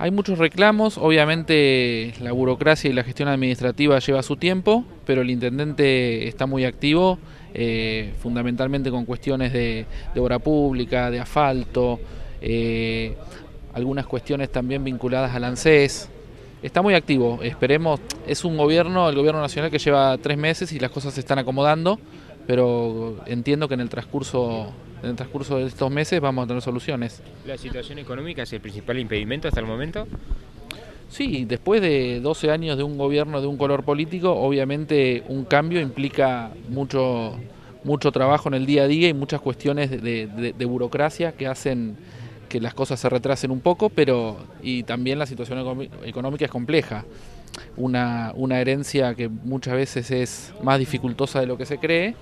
Hay muchos reclamos, obviamente la burocracia y la gestión administrativa lleva su tiempo, pero el intendente está muy activo, eh, fundamentalmente con cuestiones de, obra pública, de asfalto, eh, algunas cuestiones también vinculadas al ANSES. Está muy activo, esperemos, es un gobierno, el gobierno nacional que lleva tres meses y las cosas se están acomodando, pero entiendo que en el transcurso en el transcurso de estos meses vamos a tener soluciones. ¿La situación económica es el principal impedimento hasta el momento? Sí, después de 12 años de un gobierno de un color político, obviamente un cambio implica mucho, mucho trabajo en el día a día y muchas cuestiones de, burocracia que hacen que las cosas se retrasen un poco, pero y también la situación económica es compleja. Una, una herencia que muchas veces es más dificultosa de lo que se cree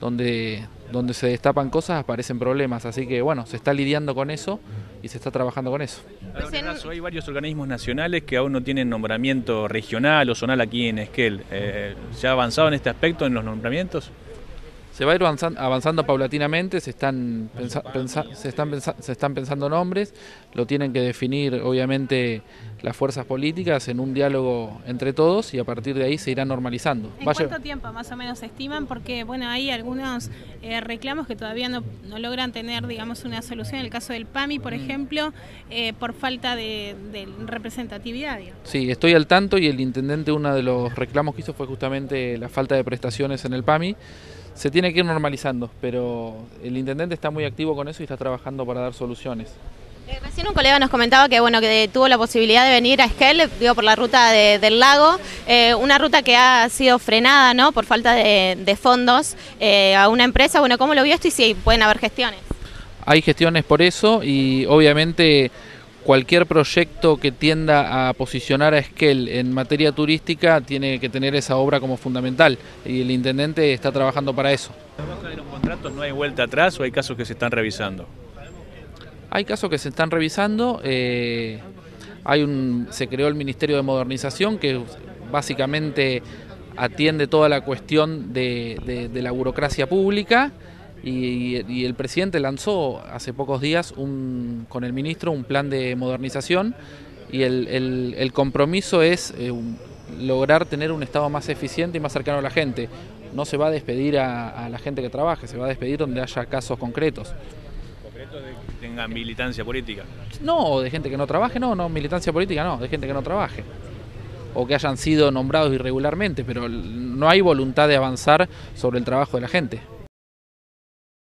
donde, donde se destapan cosas aparecen problemas, así que bueno, se está lidiando con eso y se está trabajando con eso. hay varios organismos nacionales que aún no tienen nombramiento regional o zonal aquí en Esquel. Eh, ¿Se ha avanzado en este aspecto en los nombramientos? Se va a ir avanzando, paulatinamente, se están, se, están se están pensando nombres, lo tienen que definir obviamente las fuerzas políticas en un diálogo entre todos y a partir de ahí se irá normalizando. ¿En cuánto tiempo más o menos estiman? Porque bueno, hay algunos eh, reclamos que todavía no, logran tener digamos una solución, en el caso del PAMI por mm. ejemplo, eh, por falta de, representatividad. Sí, estoy al tanto y el intendente uno de los reclamos que hizo fue justamente la falta de prestaciones en el PAMI se tiene que ir normalizando, pero el intendente está muy activo con eso y está trabajando para dar soluciones. Eh, recién un colega nos comentaba que bueno que tuvo la posibilidad de venir a Esquel, digo por la ruta del lago, eh, una ruta que ha sido frenada, ¿no? Por falta de, fondos eh, a una empresa. Bueno, ¿cómo lo vio esto y si pueden haber gestiones? Hay gestiones por eso y obviamente cualquier proyecto que tienda a posicionar a Esquel en materia turística tiene que tener esa obra como fundamental y el intendente está trabajando para eso. ¿En los contratos no hay vuelta atrás o hay casos que se están revisando? Hay casos que se están revisando. Eh, hay un, se creó el Ministerio de Modernización que básicamente atiende toda la cuestión de la burocracia pública y, el presidente lanzó hace pocos días un, con el ministro un plan de modernización y el, compromiso es eh, lograr tener un Estado más eficiente y más cercano a la gente. No se va a despedir a, la gente que trabaje, se va a despedir donde haya casos concretos. ¿Concretos de que tengan militancia política? No, de gente que no trabaje, no, no, militancia política no, de gente que no trabaje o que hayan sido nombrados irregularmente, pero no hay voluntad de avanzar sobre el trabajo de la gente.